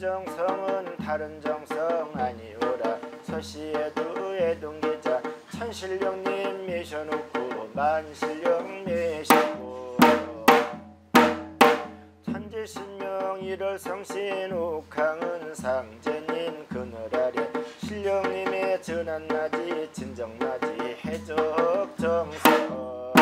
정성은 다른 정성 아니오라. 서시에도 애동기자 천실령님 미셔놓고 만실령 미시고. 천지신명 일월 성신 옥항은 상제님 그늘 아래. 신령님의 전한나지 진정나지 해적 정성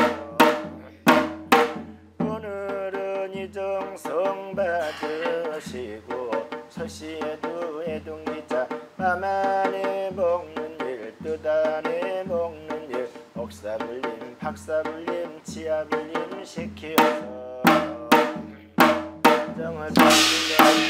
오늘은 이 정성 받으시고 서시에도 애동기자 마만에 먹는 일 뜻안에 먹는 일 억사불림 박사불림 치아불림 시키어서. 정을 조가망이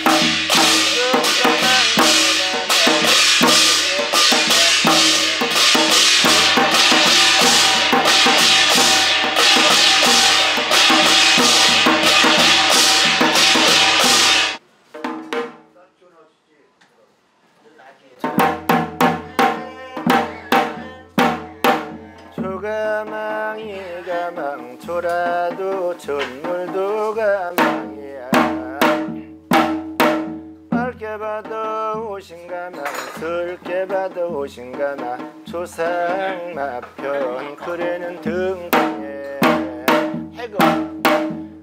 맑게 봐도 오신가마 슬게 봐도 오신가마 조상마편 그래는 등등에 해고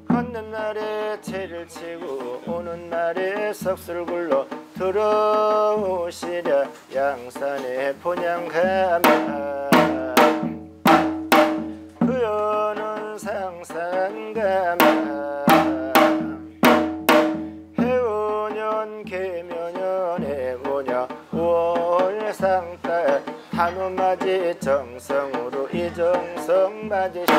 걷는 날에 채를 치고 오는 날에 석술 굴러 들어오시랴. 양산에 본향 가마 그여는 상산 가마 정성으로 이 정성 맞으시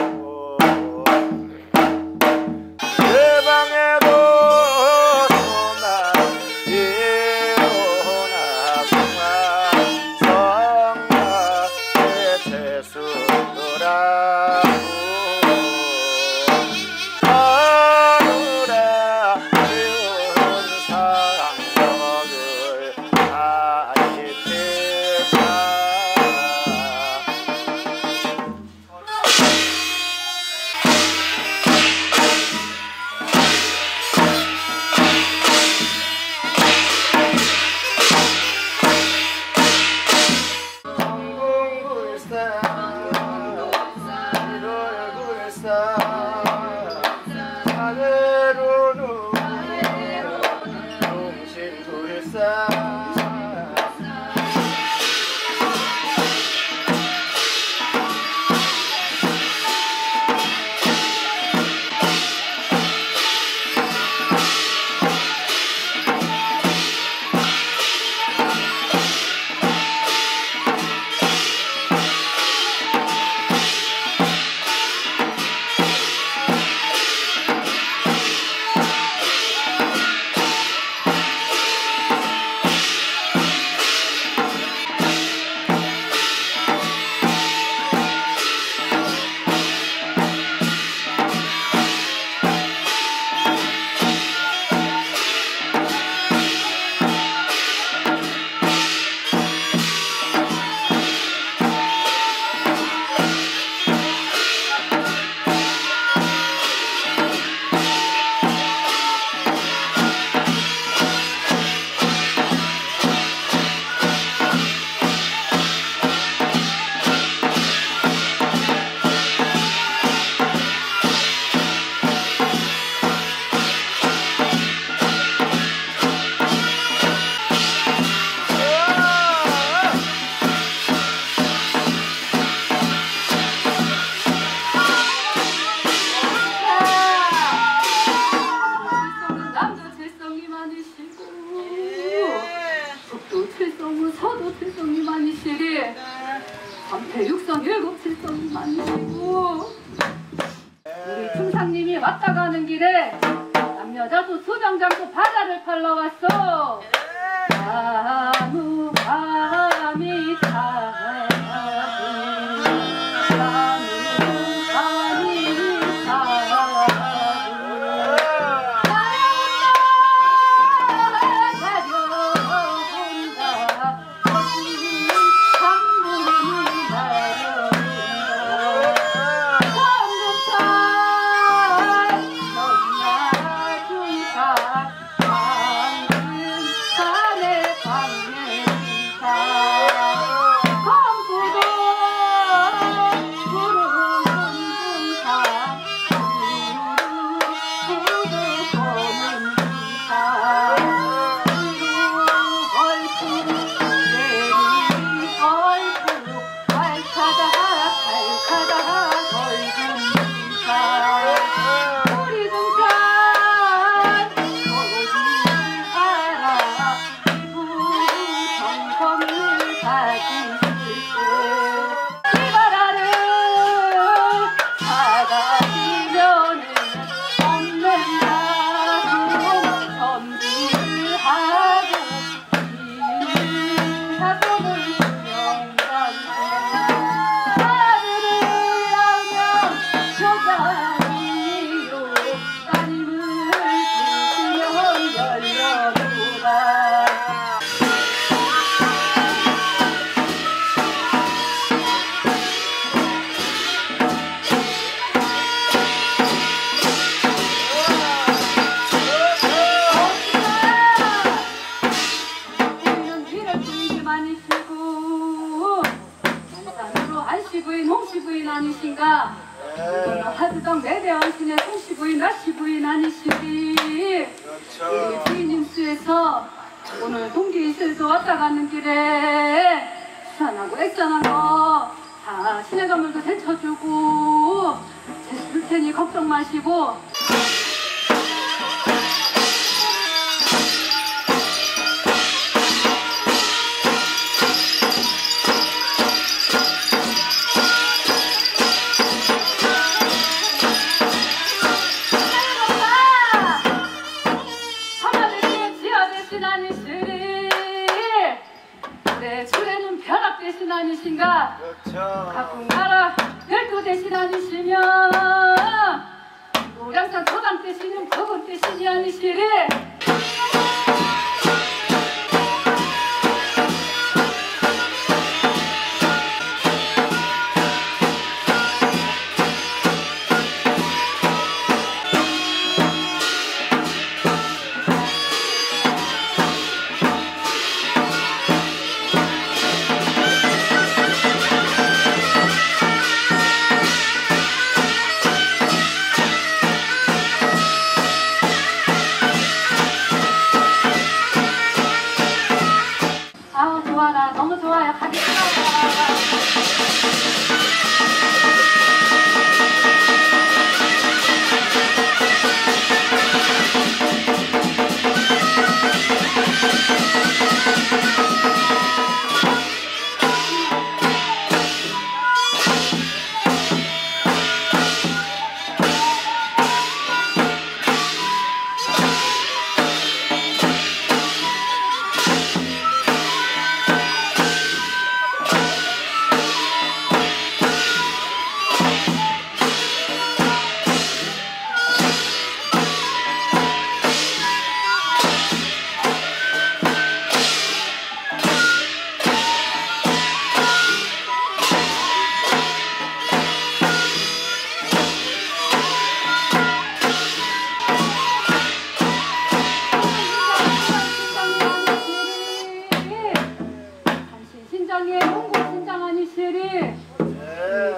신장아니 시리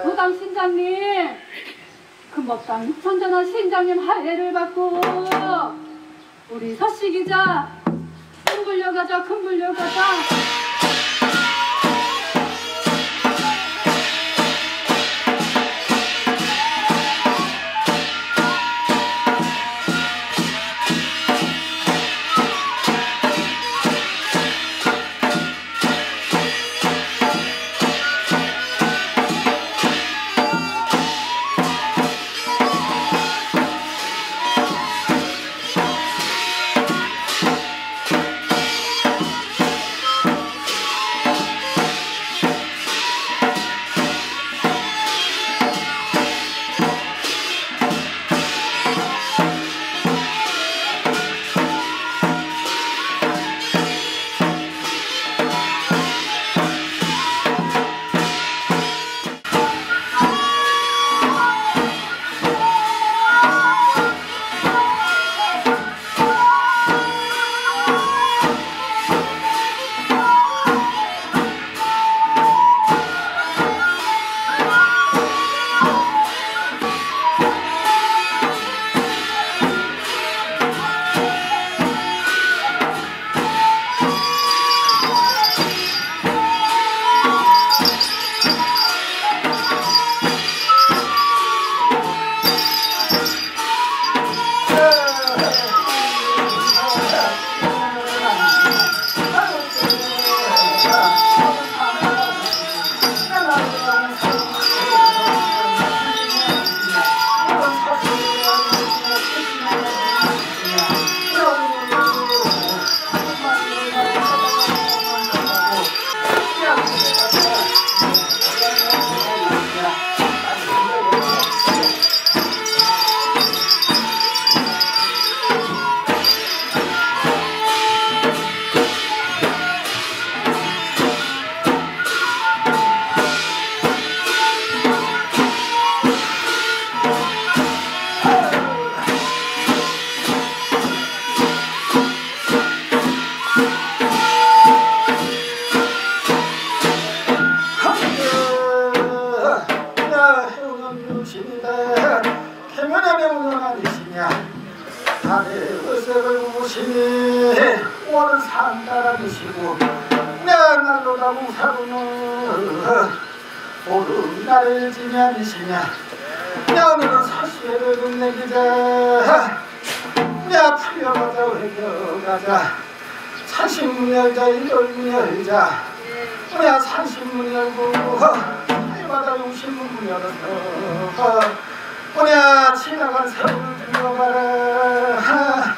도당 그 신장님. 그 금법당 천전한 신장님 할례를 받고 우리 서씨 기자 큰 불려가자 큰 불려가자 오름날을 지냐니시냐 내 오늘은 사시를 끝내기자. 내 풀려가자 회겨가자. 산신문 열자 일월문 열자. 내 산신문 열고 해마다 용신문 열어서 오냐 지나간 세월을 들어가라.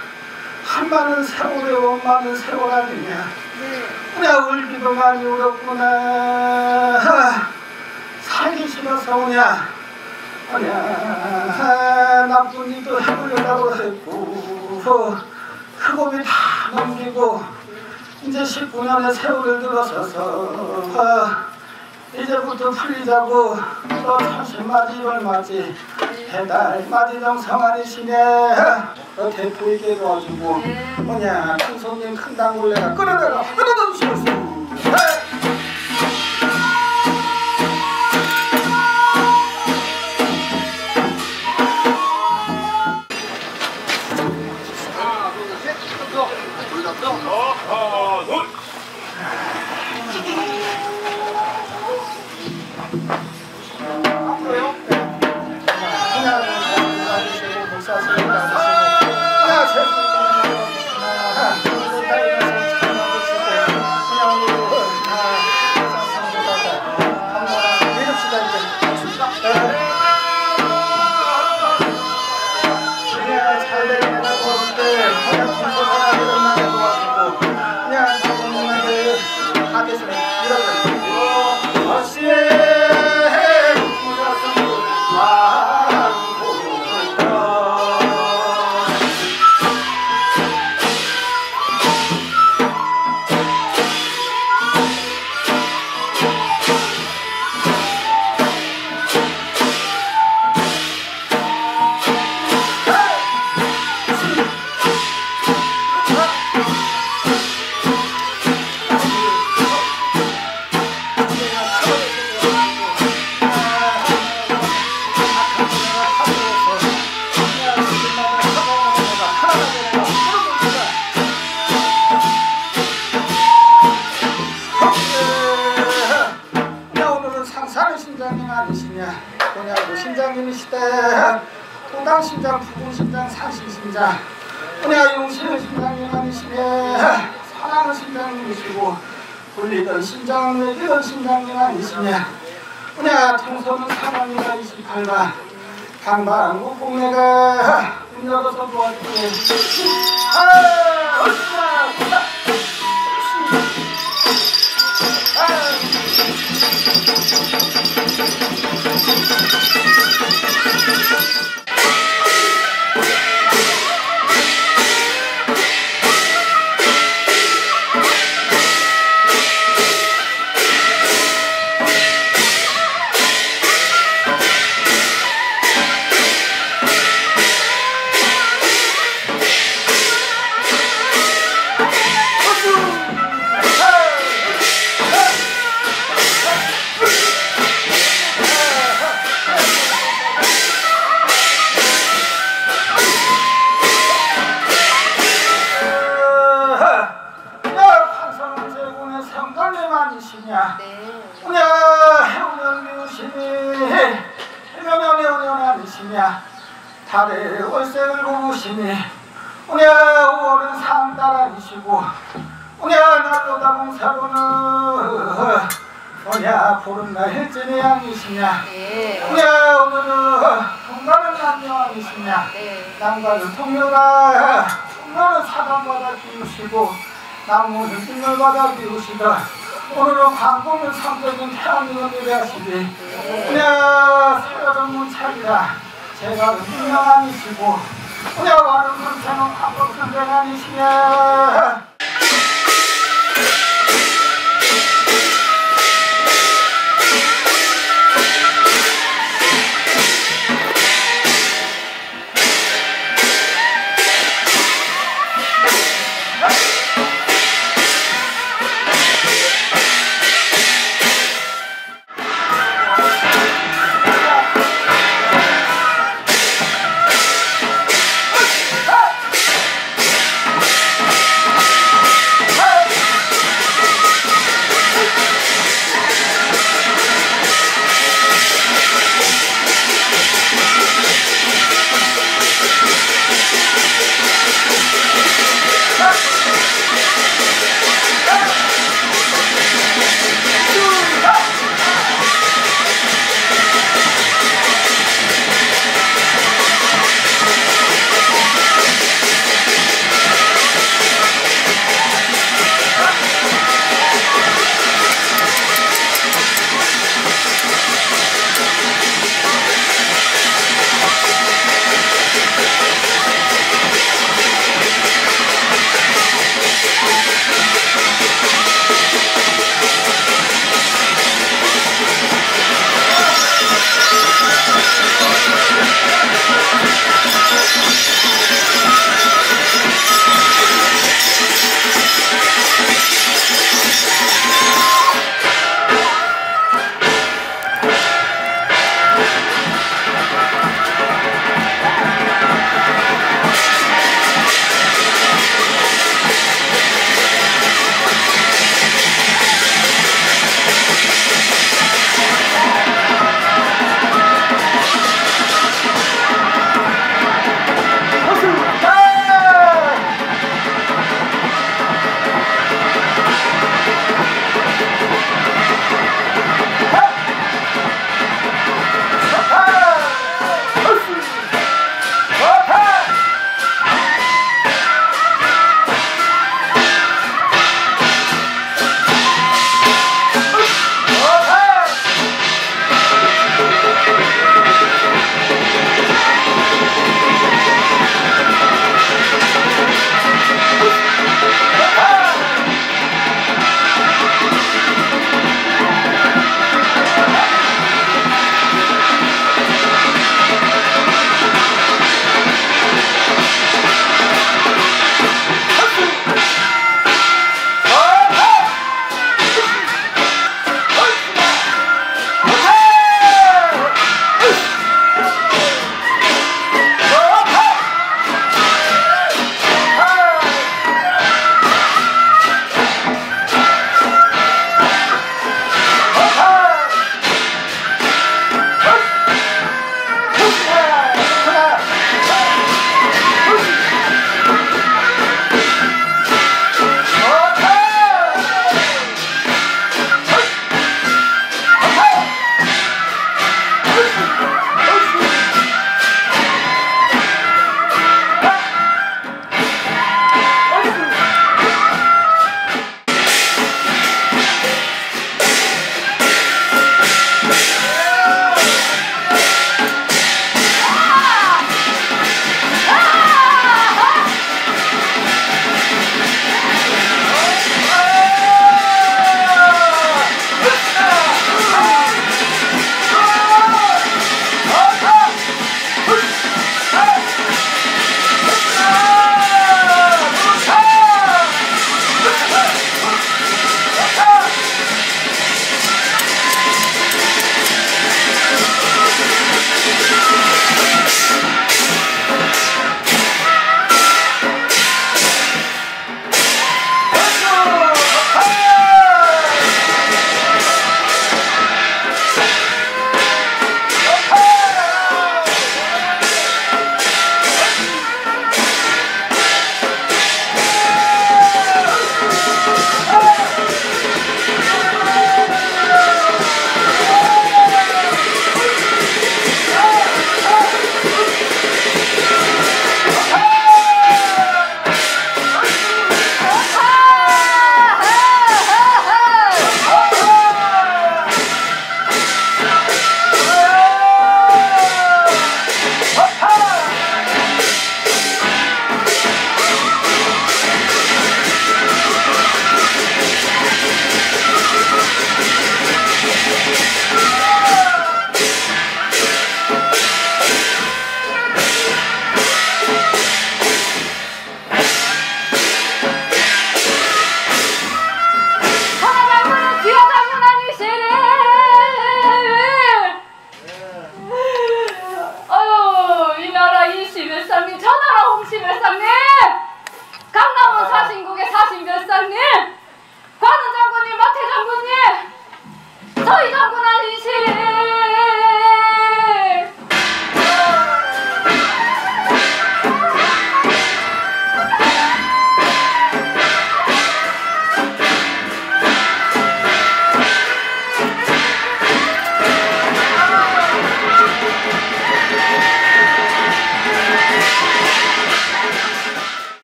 한마는 세월에 원마는 세월 아니냐. 오냐 울기도 많이 울었구나 살기 싫어서 오냐? 오냐 나쁜 일도 해보려고 했고 흑업이 다 넘기고 이제 19년의 세월을 들어서서 이제부터 풀리자고 또 사실 맞이 얼마지 해달 맞이 정성아니시네 너 대포에게 도와주고 뭐냐 큰 손님 큰 단골레가 끌어내라. 끌어다 주시겠어 뭐냐 통솔은 사랑이가 28가 강바람 우공내가 문 열어서 도와주네 아 얼마나 야, 비우시고 나무는 띵을 받아 비우시다. 오늘은 광공은 상적인 태양이는 예배하시니 그냥 새벽은 문차리라 제가 분명 아니시고 그냥 와는 문차는 광공 선생 아니시냐